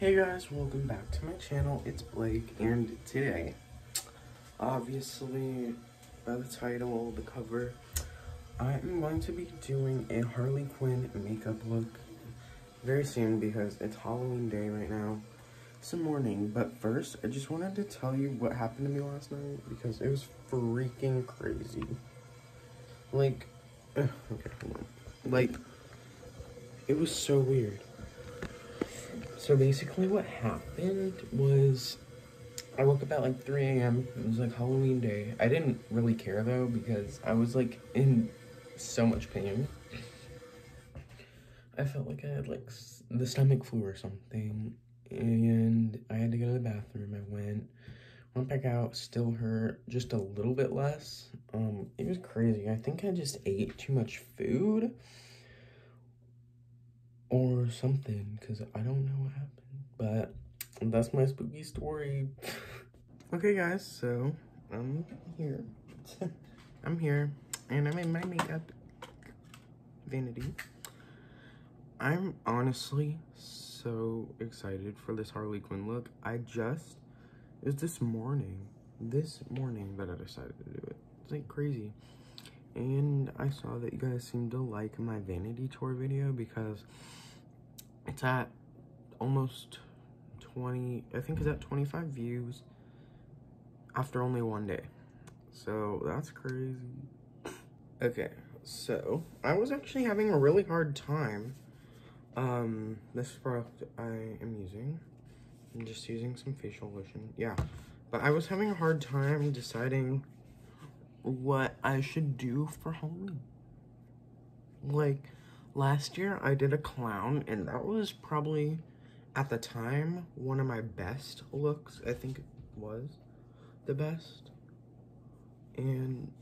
Hey guys, welcome back to my channel. It's Blake, and today, obviously, by the title, the cover, I am going to be doing a Harley Quinn makeup look very soon because it's Halloween day right now. It's morning, but first, I just wanted to tell you what happened to me last night because it was freaking crazy. Like, okay. Like, it was so weird. So basically what happened was I woke up at like 3 a.m. It was like Halloween day. I didn't really care though because I was like in so much pain. I felt like I had like the stomach flu or something and I had to go to the bathroom. I went, went back out, still hurt, just a little bit less. Um, it was crazy. I think I just ate too much food or something because I don't know what happened. But that's my spooky story. okay, guys, so I'm here. I'm here, and I'm in my makeup vanity. I'm honestly so excited for this Harley Quinn look. I just, it was this morning, this morning that I decided to do it. It's like crazy. And I saw that you guys seemed to like my vanity tour video because it's at almost 20, I think it's at 25 views after only one day. So that's crazy. Okay, so I was actually having a really hard time. Um, this product I am using, I'm just using some facial lotion. Yeah, but I was having a hard time deciding what I should do for Halloween. Like, last year I did a clown and that was probably at the time one of my best looks I think it was the best and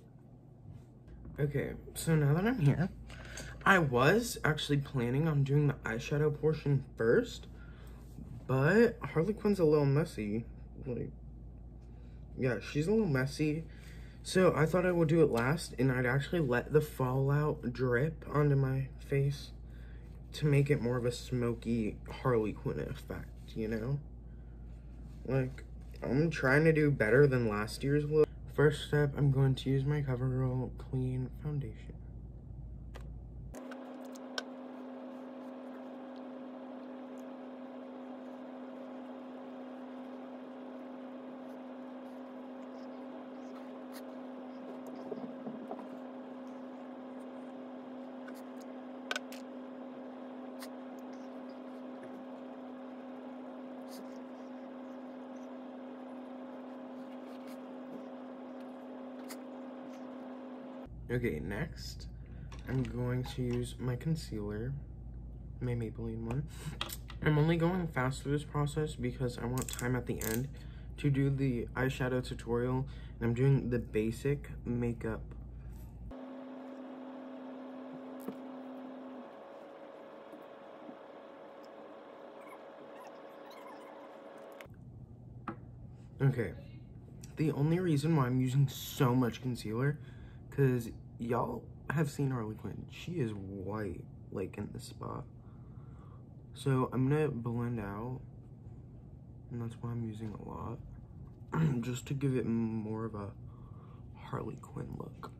okay so now that I'm here I was actually planning on doing the eyeshadow portion first but Harley Quinn's a little messy like yeah she's a little messy so I thought I would do it last and I'd actually let the fallout drip onto my face to make it more of a smoky Harley Quinn effect, you know? Like, I'm trying to do better than last year's look. First step, I'm going to use my CoverGirl Clean Foundation. Okay, next, I'm going to use my concealer, my Maybelline one. I'm only going fast through this process because I want time at the end to do the eyeshadow tutorial. And I'm doing the basic makeup. Okay, the only reason why I'm using so much concealer because y'all have seen Harley Quinn. She is white, like, in this spot. So, I'm going to blend out. And that's why I'm using a lot. just to give it more of a Harley Quinn look.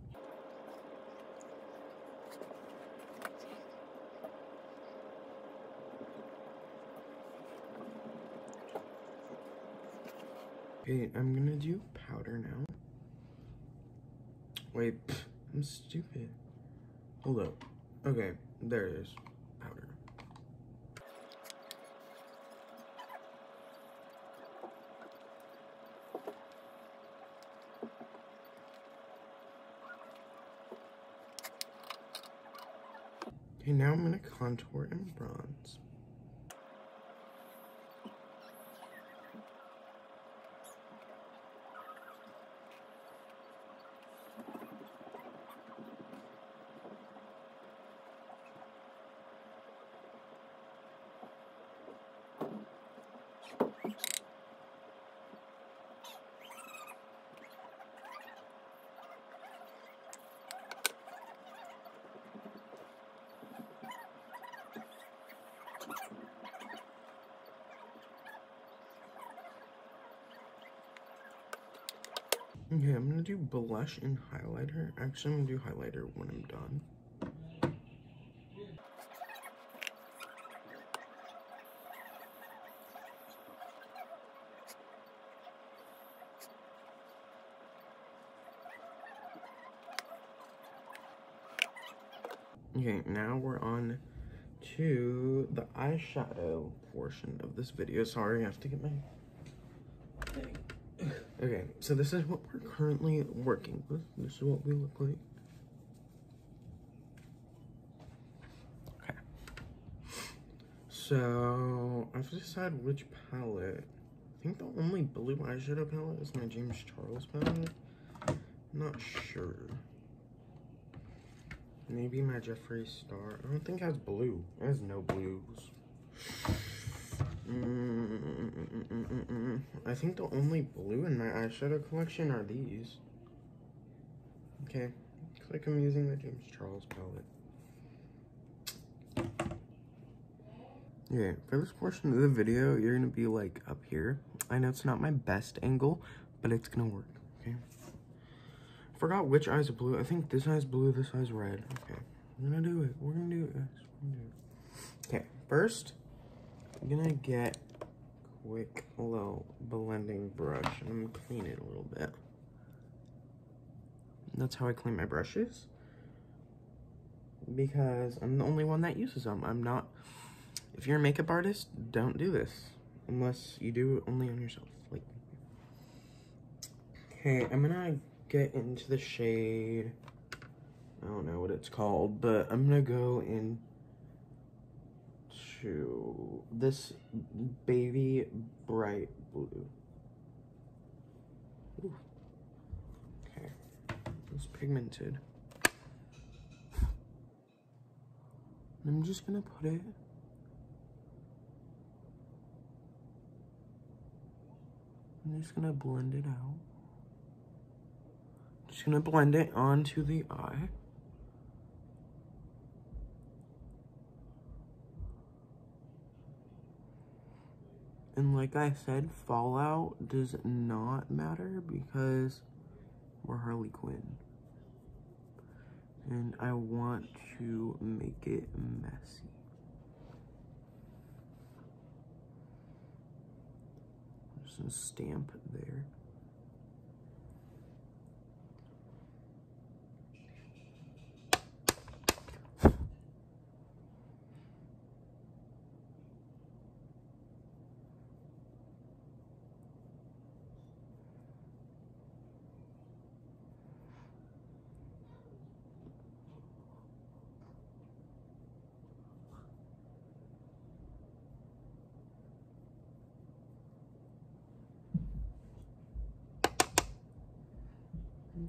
Okay, I'm gonna do powder now. Wait, pff, I'm stupid. Hold up. Okay, there it is. Powder. Okay, now I'm gonna contour and bronze. Okay, I'm gonna do blush and highlighter. Actually, I'm gonna do highlighter when I'm done. Okay, now we're on to the eyeshadow portion of this video. Sorry, I have to get my Okay, so this is what we're currently working with. This is what we look like. Okay. So, I have to decide which palette. I think the only blue eyeshadow palette is my James Charles palette. I'm not sure. Maybe my Jeffree Star. I don't think it has blue. It has no blues. I think the only blue in my eyeshadow collection are these. Okay, looks like I'm using the James Charles palette. Yeah, for this portion of the video, you're gonna be like up here. I know it's not my best angle, but it's gonna work, okay? Forgot which eye's are blue. I think this eye's blue, this eye's red. Okay, we're gonna do it. We're gonna do it, guys. Do it. Okay, first, I'm gonna get quick little blending brush and I'm gonna clean it a little bit. That's how I clean my brushes. Because I'm the only one that uses them. I'm not, if you're a makeup artist, don't do this. Unless you do it only on yourself. Like, okay, I'm gonna get into the shade. I don't know what it's called, but I'm gonna go in to this baby bright blue. Ooh. Okay, it's pigmented. I'm just gonna put it I'm just gonna blend it out. Just gonna blend it onto the eye. And like I said, Fallout does not matter because we're Harley Quinn. And I want to make it messy. A stamp there.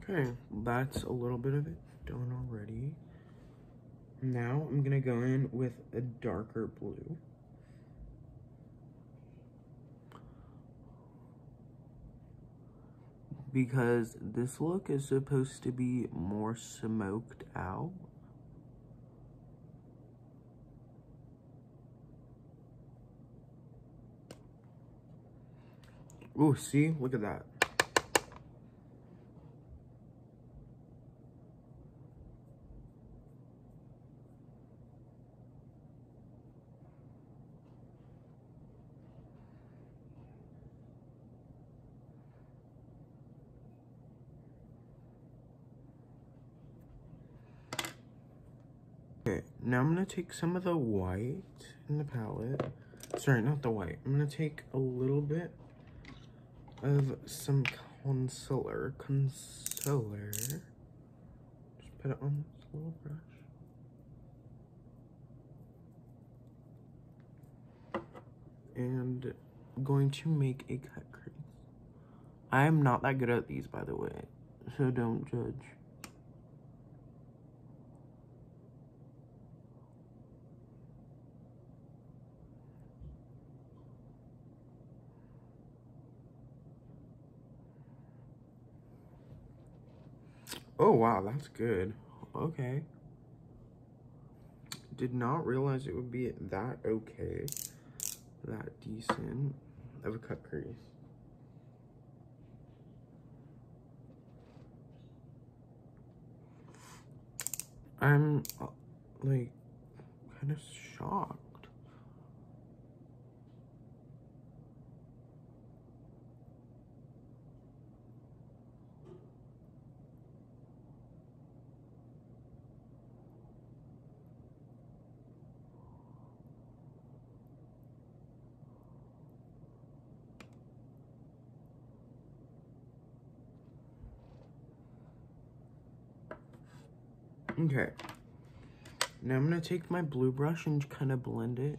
Okay, that's a little bit of it done already. Now I'm gonna go in with a darker blue. Because this look is supposed to be more smoked out. Oh, see? Look at that. Okay, now I'm gonna take some of the white in the palette. Sorry, not the white. I'm gonna take a little bit of some concealer. Concealer. Just put it on this little brush. And going to make a cut crease. I am not that good at these, by the way, so don't judge. Oh, wow, that's good. Okay. Did not realize it would be that okay. That decent of a cut crease. I'm, uh, like, kind of shocked. Okay. Now I'm gonna take my blue brush and kind of blend it.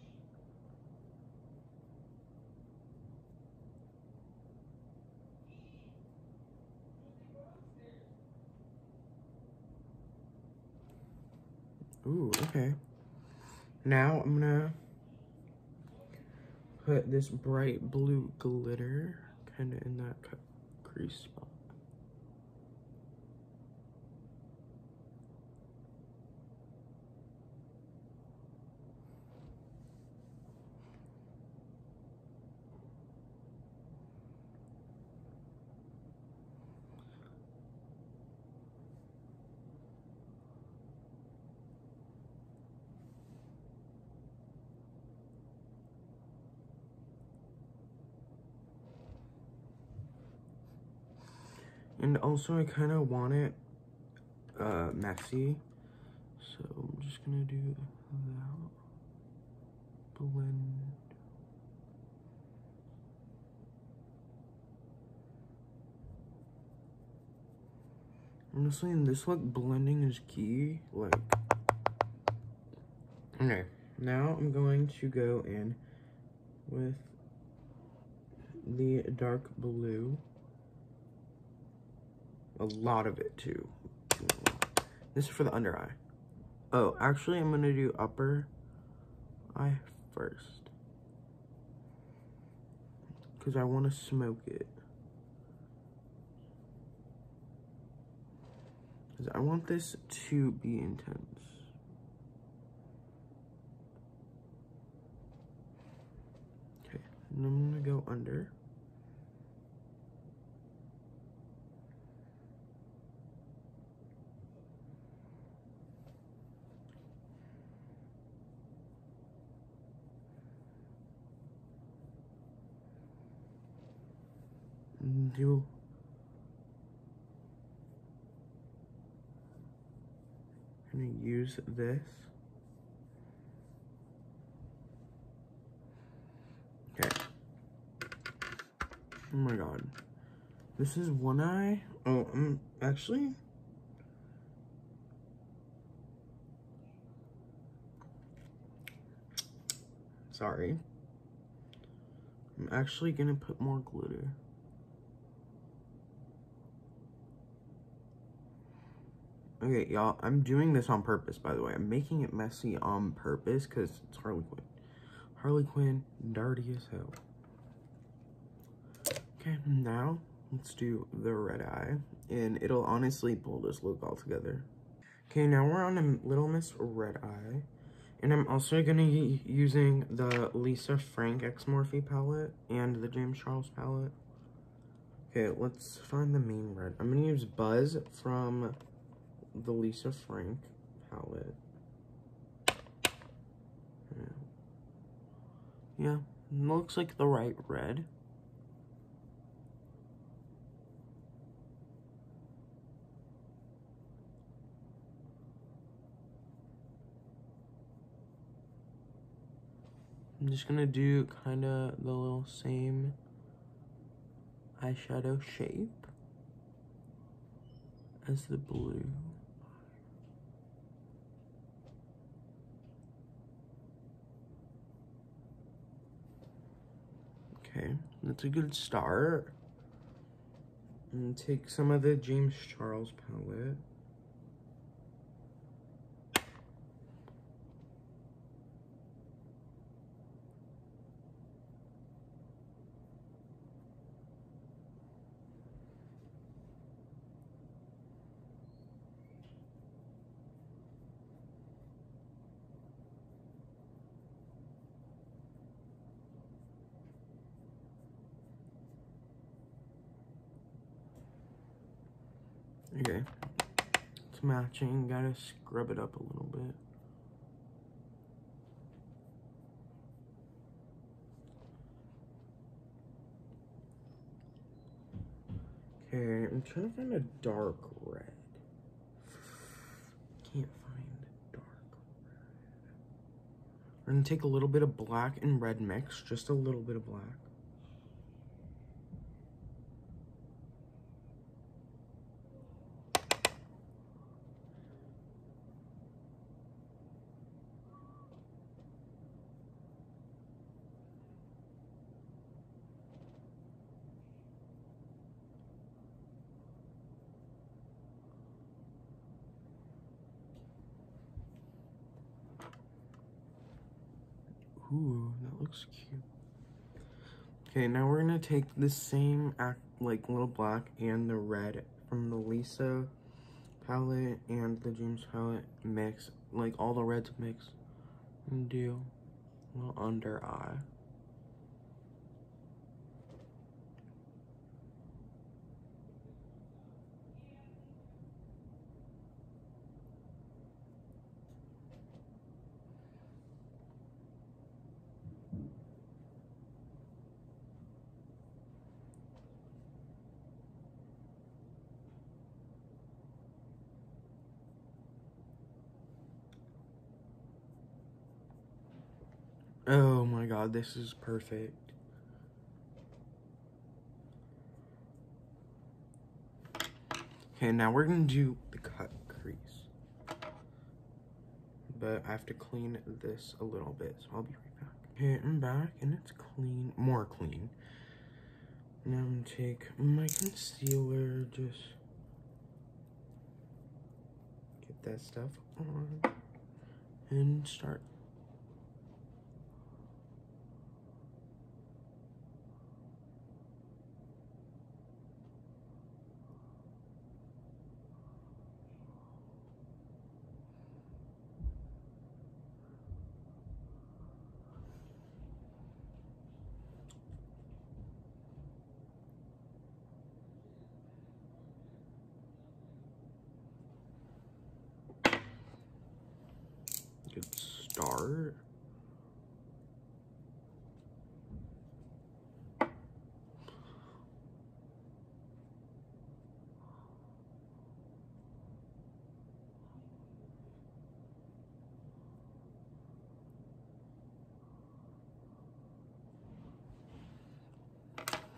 Ooh, okay. Now I'm gonna put this bright blue glitter kind of in that crease spot. And also I kind of want it uh, messy. So I'm just gonna do that. Blend. Honestly, in this look, blending is key. Like, okay, now I'm going to go in with the dark blue. A lot of it too. This is for the under eye. Oh, actually I'm gonna do upper eye first. Cause I wanna smoke it. Cause I want this to be intense. Okay, and I'm gonna go under. Do I'm gonna use this. Okay. Oh my god. This is one eye. Oh, I'm actually. Sorry. I'm actually gonna put more glitter. Okay, y'all, I'm doing this on purpose, by the way. I'm making it messy on purpose because it's Harley Quinn. Harley Quinn, dirty as hell. Okay, now let's do the red eye. And it'll honestly pull this look all together. Okay, now we're on a Little Miss Red Eye. And I'm also going to be using the Lisa Frank X Morphe palette and the James Charles palette. Okay, let's find the main red. I'm going to use Buzz from the Lisa Frank palette. Yeah, looks like the right red. I'm just gonna do kind of the little same eyeshadow shape as the blue. Okay, that's a good start. And take some of the James Charles palette. Okay. It's matching. Gotta scrub it up a little bit. Okay, I'm trying to find a dark red. Can't find dark red. We're gonna take a little bit of black and red mix, just a little bit of black. Ooh, that looks cute. Okay, now we're gonna take the same act, like little black and the red from the Lisa palette and the James palette mix, like all the reds mix, and do a little under eye. Oh my god, this is perfect. Okay, now we're gonna do the cut crease. But I have to clean this a little bit, so I'll be right back. Okay, I'm back and it's clean, more clean. Now I'm gonna take my concealer, just get that stuff on and start Good start.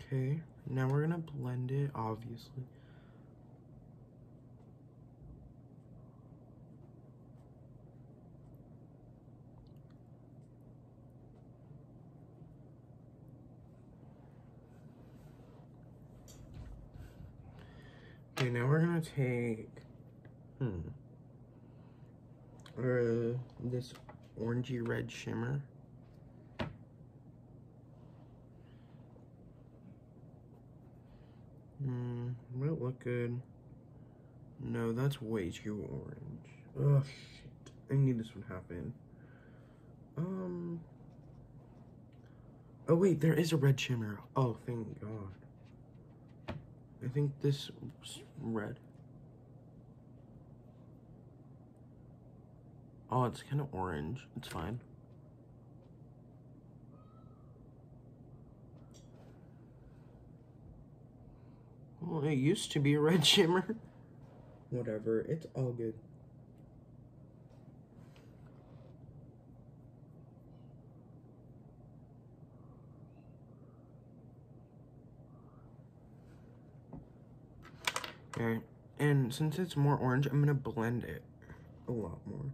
Okay, now we're gonna blend it, obviously. Now we're gonna take, hmm, uh, this orangey red shimmer. Hmm, it look good? No, that's way too orange. Oh, shit. I knew this would happen. Um. Oh, wait, there is a red shimmer. Oh, thank God. I think this is red. Oh, it's kind of orange. It's fine. Well, it used to be a red shimmer. Whatever, it's all good. Okay, and since it's more orange, I'm gonna blend it a lot more.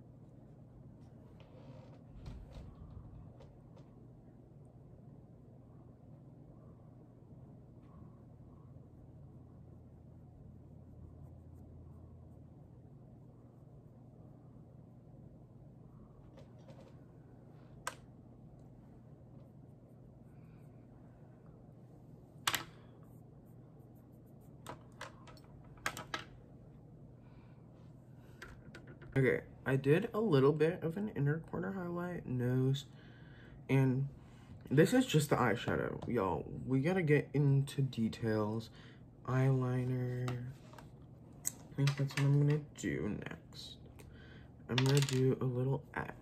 Okay, I did a little bit of an inner corner highlight, nose, and this is just the eyeshadow. Y'all, we gotta get into details. Eyeliner, I think that's what I'm gonna do next. I'm gonna do a little X.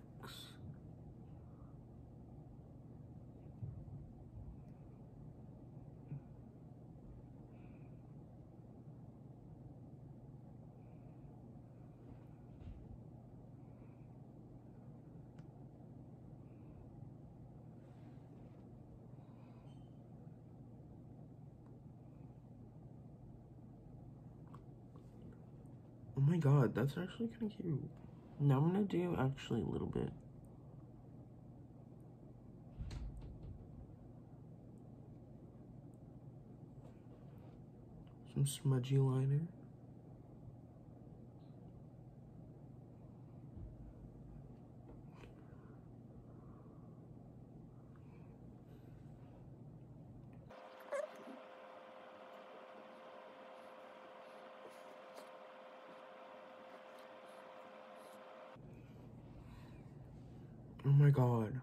Oh my god, that's actually kind of cute. Now I'm gonna do actually a little bit. Some smudgy liner. Oh my god.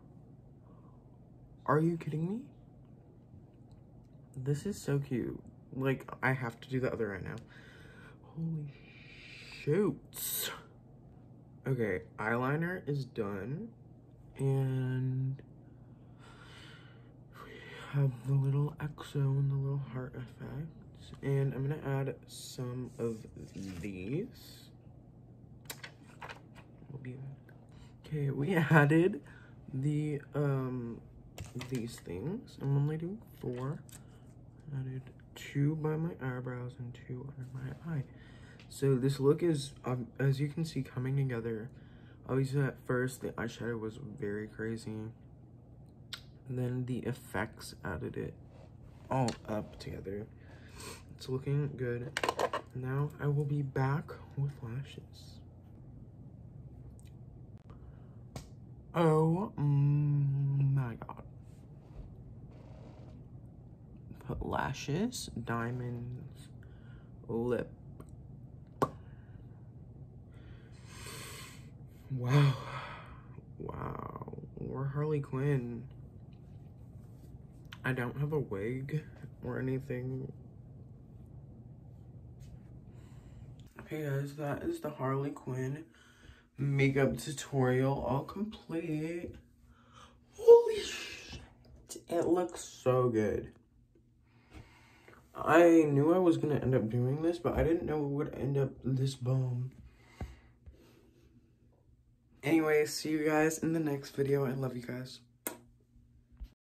Are you kidding me? This is so cute. Like, I have to do the other right now. Holy shoots. Okay, eyeliner is done. And we have the little XO and the little heart effects. And I'm gonna add some of these. We'll be Okay, we added the, um, these things. I'm only doing four. Added two by my eyebrows and two under my eye. So this look is, um, as you can see, coming together. Obviously at first the eyeshadow was very crazy. And then the effects added it all up together. It's looking good. Now I will be back with lashes. Oh my god. Lashes, diamonds, lip. Wow. Wow. We're Harley Quinn. I don't have a wig or anything. Okay guys, that is the Harley Quinn makeup tutorial all complete. Holy shit. It looks so good. I knew I was going to end up doing this, but I didn't know it would end up this bomb. Anyway, see you guys in the next video. I love you guys.